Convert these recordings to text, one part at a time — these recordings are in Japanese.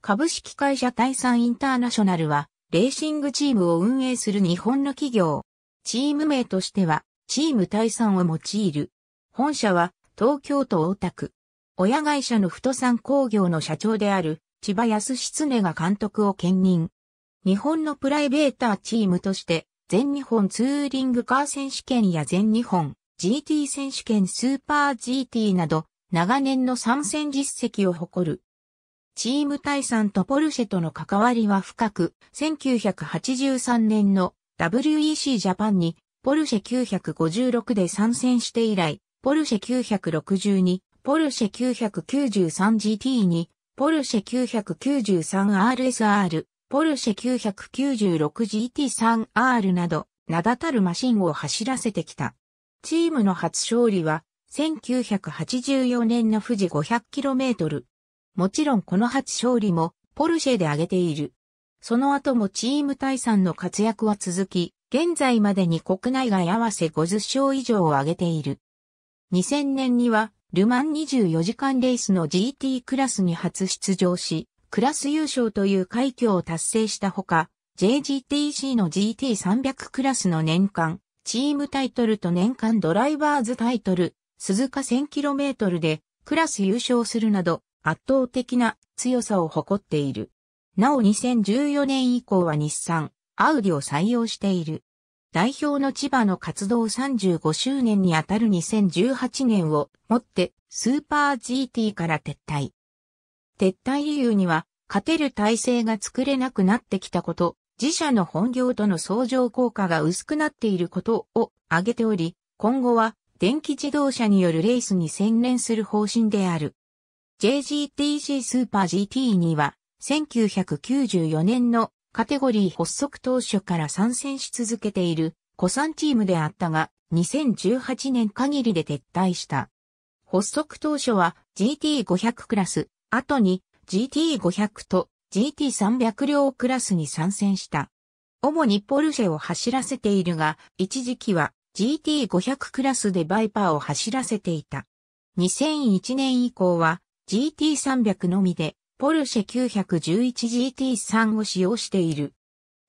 株式会社タイサンインターナショナルは、レーシングチームを運営する日本の企業。チーム名としては、チームタイサンを用いる。本社は、東京都大田区。親会社の太産工業の社長である、千葉康常が監督を兼任。日本のプライベーターチームとして、全日本ツーリングカー選手権や全日本 GT 選手権スーパー GT など、長年の参戦実績を誇る。チームタイサンとポルシェとの関わりは深く、1983年の WEC ジャパンにポルシェ956で参戦して以来、ポルシェ962、ポルシェ 993GT に、ポルシェ 993RSR、ポルシェ 996GT3R など、名だたるマシンを走らせてきた。チームの初勝利は、1984年の富士 500km。もちろんこの初勝利もポルシェで挙げている。その後もチーム対産の活躍は続き、現在までに国内外合わせ50勝以上を挙げている。2000年には、ルマン24時間レースの GT クラスに初出場し、クラス優勝という快挙を達成したほか、JGTC の GT300 クラスの年間、チームタイトルと年間ドライバーズタイトル、鈴鹿 1000km でクラス優勝するなど、圧倒的な強さを誇っている。なお2014年以降は日産、アウディを採用している。代表の千葉の活動35周年にあたる2018年をもってスーパー GT から撤退。撤退理由には勝てる体制が作れなくなってきたこと、自社の本業との相乗効果が薄くなっていることを挙げており、今後は電気自動車によるレースに専念する方針である。JGTC スーパー GT には、1994年のカテゴリー発足当初から参戦し続けている古参チームであったが、2018年限りで撤退した。発足当初は GT500 クラス、後に GT500 と GT300 両クラスに参戦した。主にポルシェを走らせているが、一時期は GT500 クラスでバイパーを走らせていた。2001年以降は GT300 のみで、ポルシェ 911GT3 を使用している。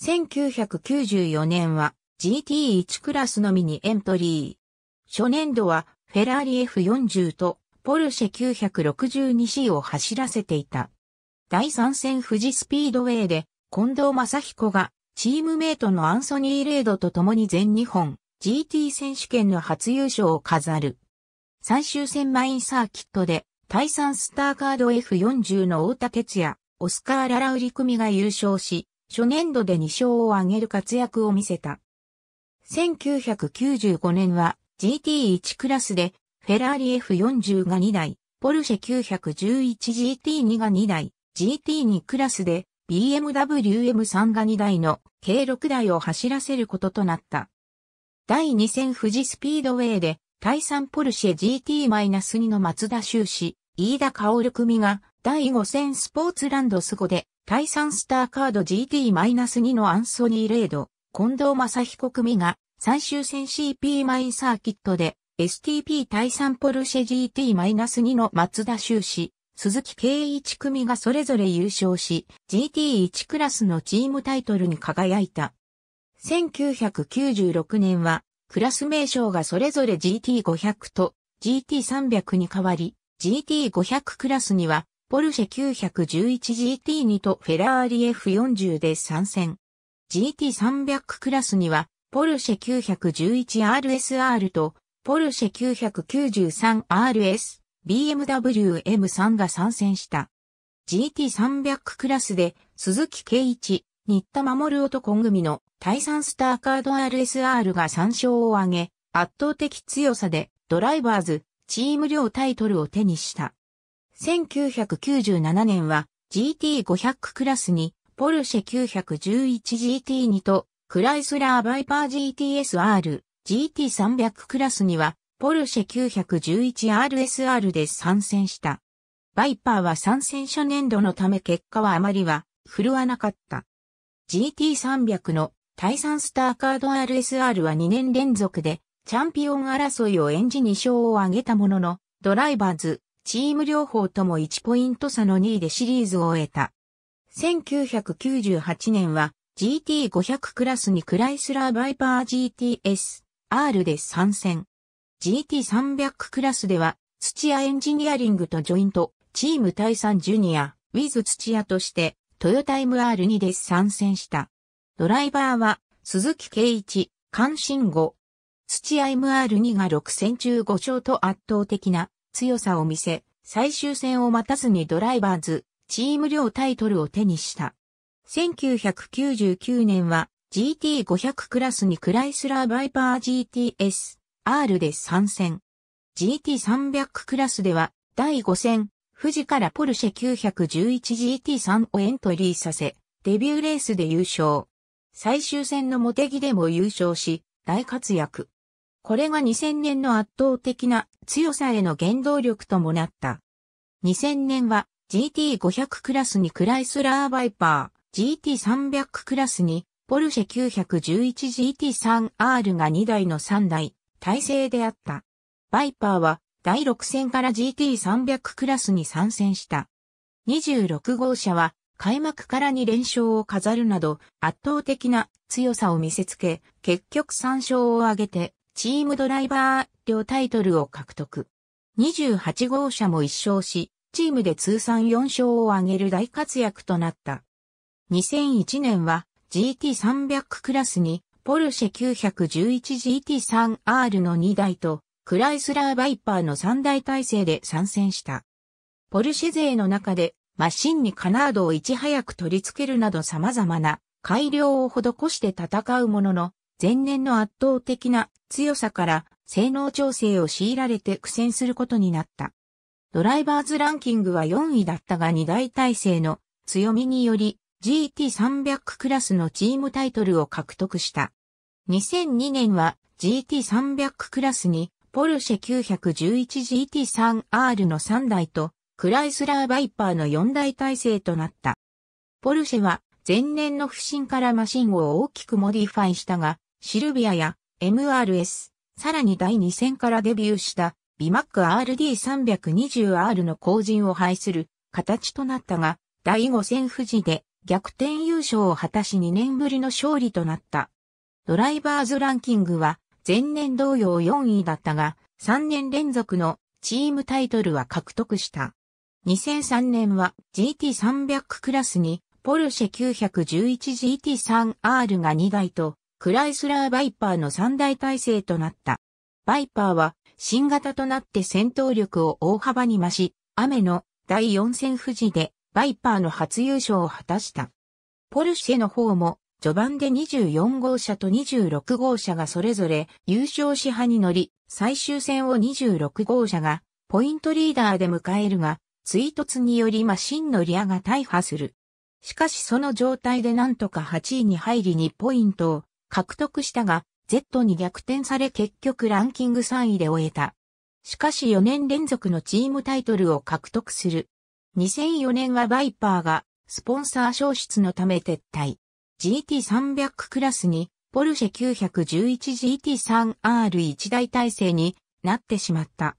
1994年は GT1 クラスのみにエントリー。初年度はフェラーリ F40 とポルシェ 962C を走らせていた。第3戦富士スピードウェイで近藤正彦がチームメイトのアンソニー・レードと共に全日本 GT 選手権の初優勝を飾る。最終戦マインサーキットでタイサンスターカード F40 の太田哲也、オスカー・ララウリ組が優勝し、初年度で2勝を挙げる活躍を見せた。1995年は GT1 クラスでフェラーリ F40 が2台、ポルシェ 911GT2 が2台、GT2 クラスで BMW M3 が2台の計6台を走らせることとなった。第2戦富士スピードウェイで、対3ポルシェ GT-2 の松田修士、飯田薫組が第5戦スポーツランドスゴで第3スターカード GT-2 のアンソニー・レード、近藤正彦組が最終戦 CP マインサーキットで STP 対3ポルシェ GT-2 の松田修士、鈴木圭一組がそれぞれ優勝し、GT1 クラスのチームタイトルに輝いた。1996年は、クラス名称がそれぞれ GT500 と GT300 に変わり、GT500 クラスには、ポルシェ 911GT2 とフェラーリ F40 で参戦。GT300 クラスには、ポルシェ 911RSR と、ポルシェ 993RS、BMW M3 が参戦した。GT300 クラスで、鈴木圭一、新田守男組の対3スターカード RSR が3勝を挙げ、圧倒的強さでドライバーズ、チーム両タイトルを手にした。1997年は GT500 クラスにポルシェ 911GT2 とクライスラーバイパー GTSR、GT300 クラスにはポルシェ 911RSR で参戦した。バイパーは参戦初年度のため結果はあまりは振るわなかった。GT300 の対3スターカード RSR は2年連続でチャンピオン争いを演じ2勝を挙げたものの、ドライバーズ、チーム両方とも1ポイント差の2位でシリーズを終えた。1998年は GT500 クラスにクライスラーバイパー GTS R で参戦。GT300 クラスでは土屋エンジニアリングとジョイントチーム対3ジュニアウィズ土屋としてトヨタ MR2 で参戦した。ドライバーは鈴木圭一、関心後。土屋 MR2 が6戦中5勝と圧倒的な強さを見せ、最終戦を待たずにドライバーズ、チーム両タイトルを手にした。1999年は GT500 クラスにクライスラーバイパー GTS R で参戦。GT300 クラスでは第5戦、富士からポルシェ 911GT3 をエントリーさせ、デビューレースで優勝。最終戦のモテギでも優勝し、大活躍。これが2000年の圧倒的な強さへの原動力ともなった。2000年は GT500 クラスにクライスラーバイパー、GT300 クラスにポルシェ 911GT3R が2台の3台、体制であった。バイパーは第6戦から GT300 クラスに参戦した。26号車は開幕から2連勝を飾るなど圧倒的な強さを見せつけ、結局3勝を挙げてチームドライバー両タイトルを獲得。28号車も1勝し、チームで通算4勝を挙げる大活躍となった。2001年は GT300 クラスにポルシェ 911GT3R の2台とクライスラーバイパーの三大体制で参戦した。ポルシェ勢の中でマシンにカナードをいち早く取り付けるなど様々な改良を施して戦うものの、前年の圧倒的な強さから性能調整を強いられて苦戦することになった。ドライバーズランキングは4位だったが2大体制の強みにより GT300 クラスのチームタイトルを獲得した。2002年は GT300 クラスにポルシェ 911GT3R の3台と、クライスラーバイパーの4台体制となった。ポルシェは前年の不振からマシンを大きくモディファイしたが、シルビアや MRS、さらに第2戦からデビューしたビマック RD320R の後塵を拝する形となったが、第5戦富士で逆転優勝を果たし2年ぶりの勝利となった。ドライバーズランキングは前年同様4位だったが、3年連続のチームタイトルは獲得した。2003年は GT300 クラスにポルシェ 911GT3R が2台とクライスラーバイパーの3台体制となった。バイパーは新型となって戦闘力を大幅に増し、雨の第4戦富士でバイパーの初優勝を果たした。ポルシェの方も序盤で24号車と26号車がそれぞれ優勝し派に乗り、最終戦を26号車がポイントリーダーで迎えるが、追突によりマシンのリアが大破する。しかしその状態でなんとか8位に入り2ポイントを獲得したが、Z に逆転され結局ランキング3位で終えた。しかし4年連続のチームタイトルを獲得する。2004年はバイパーがスポンサー消失のため撤退。GT300 クラスに、ポルシェ 911GT3R1 台体制になってしまった。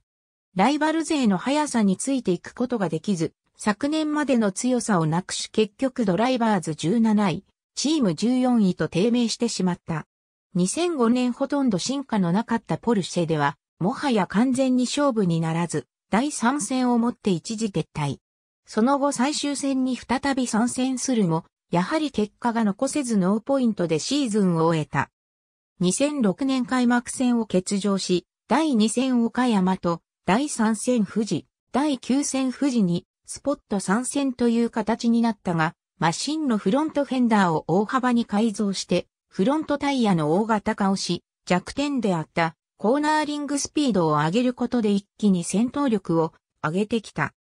ライバル勢の速さについていくことができず、昨年までの強さをなくし結局ドライバーズ17位、チーム14位と低迷してしまった。2005年ほとんど進化のなかったポルシェでは、もはや完全に勝負にならず、第3戦をもって一時撤退。その後最終戦に再び参戦するも、やはり結果が残せずノーポイントでシーズンを終えた。2006年開幕戦を欠場し、第2戦岡山と第3戦富士、第9戦富士にスポット参戦という形になったが、マシンのフロントフェンダーを大幅に改造して、フロントタイヤの大型化をし、弱点であったコーナーリングスピードを上げることで一気に戦闘力を上げてきた。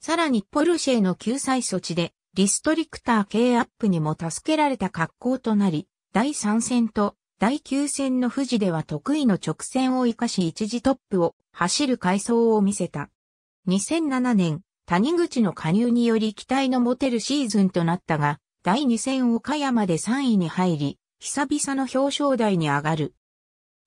さらにポルシェの救済措置でリストリクター系アップにも助けられた格好となり、第3戦と第9戦の富士では得意の直線を活かし一時トップを走る回走を見せた。2007年、谷口の加入により期待の持てるシーズンとなったが、第2戦岡山で3位に入り、久々の表彰台に上がる。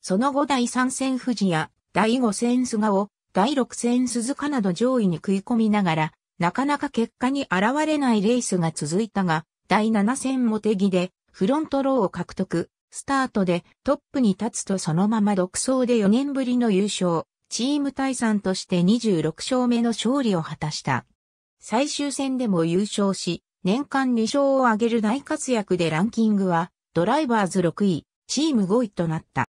その後第3戦富士や第5戦菅を、第6戦鈴鹿など上位に食い込みながら、なかなか結果に現れないレースが続いたが、第7戦モテギでフロントローを獲得、スタートでトップに立つとそのまま独走で4年ぶりの優勝、チーム対3として26勝目の勝利を果たした。最終戦でも優勝し、年間2勝を挙げる大活躍でランキングはドライバーズ6位、チーム5位となった。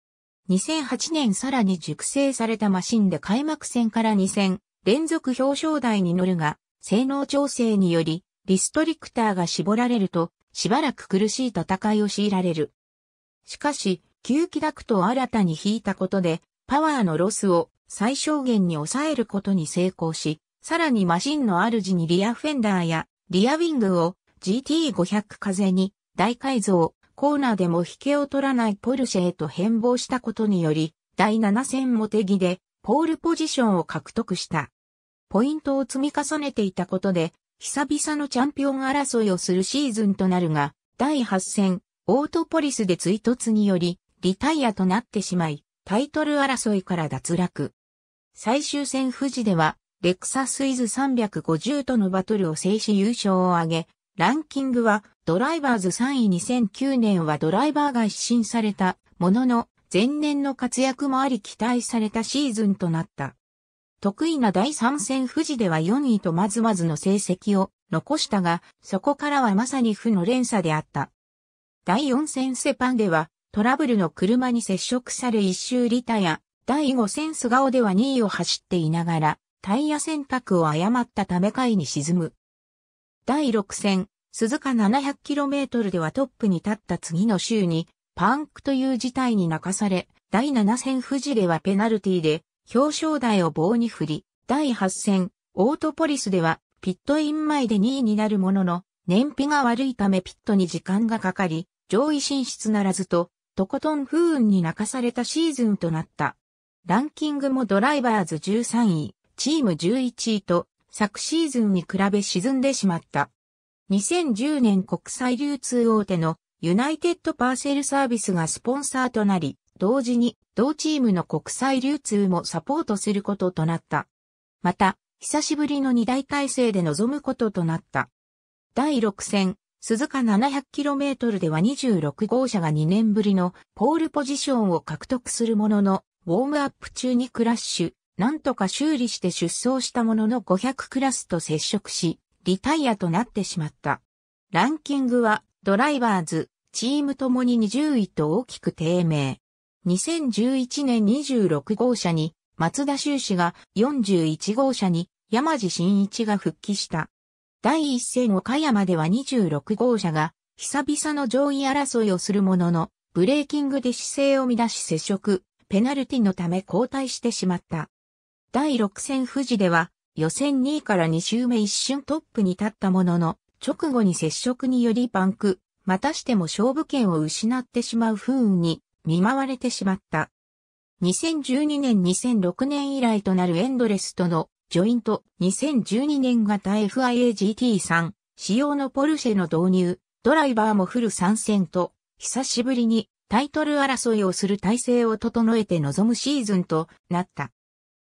2008年さらに熟成されたマシンで開幕戦から2戦連続表彰台に乗るが、性能調整によりリストリクターが絞られると、しばらく苦しい戦いを強いられる。しかし、吸気ダクトを新たに引いたことで、パワーのロスを最小限に抑えることに成功し、さらにマシンの主にリアフェンダーやリアウィングを GT500 風に大改造、コーナーでも引けを取らないポルシェへと変貌したことにより、第7戦モテギでポールポジションを獲得した。ポイントを積み重ねていたことで、久々のチャンピオン争いをするシーズンとなるが、第8戦、オートポリスで追突により、リタイアとなってしまい、タイトル争いから脱落。最終戦富士では、レクサスイズ350とのバトルを制し優勝を挙げ、ランキングはドライバーズ3位2009年はドライバーが一新されたものの前年の活躍もあり期待されたシーズンとなった。得意な第3戦富士では4位とまずまずの成績を残したが、そこからはまさに負の連鎖であった。第4戦セパンではトラブルの車に接触され一周リタヤ、第5戦スガオでは2位を走っていながら、タイヤ選択を誤ったため回に沈む。第6戦、鈴鹿 700km ではトップに立った次の週に、パンクという事態に泣かされ、第7戦富士ではペナルティで表彰台を棒に振り、第8戦、オートポリスではピットイン前で2位になるものの、燃費が悪いためピットに時間がかかり、上位進出ならずと、とことん不運に泣かされたシーズンとなった。ランキングもドライバーズ13位、チーム11位と、昨シーズンに比べ沈んでしまった。2010年国際流通大手のユナイテッドパーセルサービスがスポンサーとなり、同時に同チームの国際流通もサポートすることとなった。また、久しぶりの二大体制で臨むこととなった。第6戦、鈴鹿 700km では26号車が2年ぶりのポールポジションを獲得するものの、ウォームアップ中にクラッシュ、なんとか修理して出走したものの500クラスと接触し、リタイアとなってしまった。ランキングはドライバーズ、チームともに20位と大きく低迷。2011年26号車に松田修士が41号車に山地真一が復帰した。第一戦岡山では26号車が久々の上位争いをするものの、ブレーキングで姿勢を乱し接触、ペナルティのため交代してしまった。第6戦富士では予選2位から2周目一瞬トップに立ったものの、直後に接触によりパンク、またしても勝負権を失ってしまう不運に見舞われてしまった。2012年2006年以来となるエンドレスとのジョイント2012年型 FIA-GT3 仕様のポルシェの導入、ドライバーもフル参戦と、久しぶりにタイトル争いをする体制を整えて臨むシーズンとなった。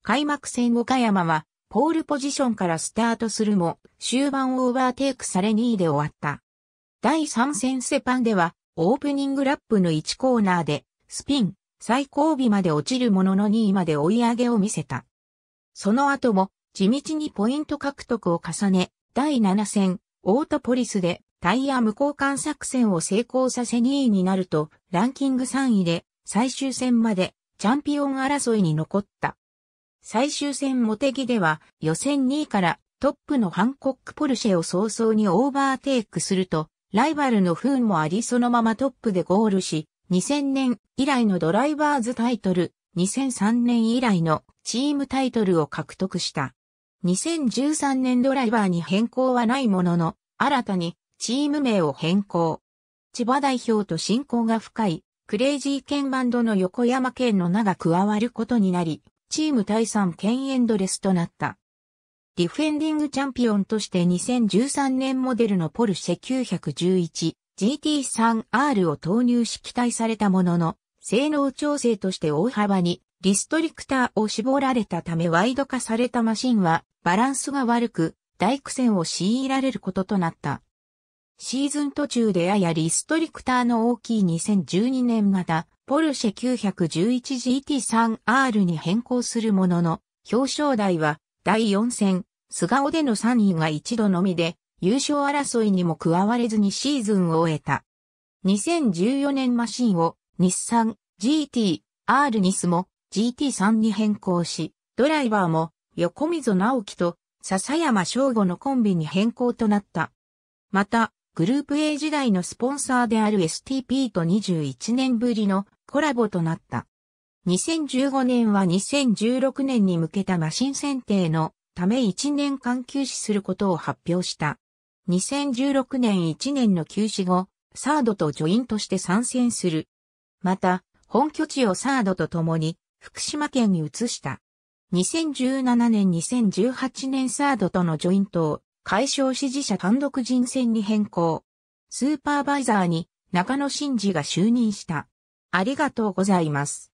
開幕戦岡山は、ポールポジションからスタートするも、終盤オーバーテイクされ2位で終わった。第3戦セパンでは、オープニングラップの1コーナーで、スピン、最後尾まで落ちるものの2位まで追い上げを見せた。その後も、地道にポイント獲得を重ね、第7戦、オートポリスでタイヤ無交換作戦を成功させ2位になると、ランキング3位で最終戦までチャンピオン争いに残った。最終戦モテギでは予選2位からトップのハンコックポルシェを早々にオーバーテイクすると、ライバルの不運もありそのままトップでゴールし、2000年以来のドライバーズタイトル、2003年以来のチームタイトルを獲得した。2013年ドライバーに変更はないものの、新たにチーム名を変更。千葉代表と親交が深い、クレイジーケンバンドの横山県の名が加わることになり、チーム対3県エンドレスとなった。ディフェンディングチャンピオンとして2013年モデルのポルシェ911 GT3R を投入し期待されたものの、性能調整として大幅にリストリクターを絞られたためワイド化されたマシンはバランスが悪く、大苦戦を強いられることとなった。シーズン途中でややリストリクターの大きい2012年型ポルシェ 911GT3R に変更するものの、表彰台は第4戦、素顔での3位が一度のみで、優勝争いにも加われずにシーズンを終えた。2014年マシンを日産 GT、R ニスも GT3 に変更し、ドライバーも横溝直樹と笹山翔吾のコンビに変更となった。また、グループ A 時代のスポンサーである STP と21年ぶりのコラボとなった。2015年は2016年に向けたマシン選定のため1年間休止することを発表した。2016年1年の休止後、サードとジョイントして参戦する。また、本拠地をサードと共に福島県に移した。2017年2018年サードとのジョイントを解消支持者単独人選に変更。スーパーバイザーに中野真二が就任した。ありがとうございます。